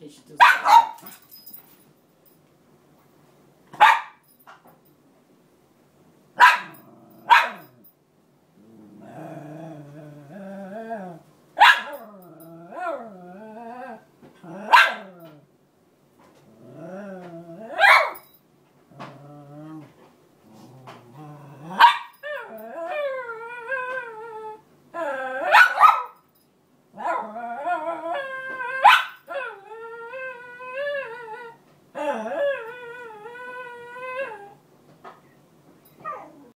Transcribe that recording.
Tá Restituição.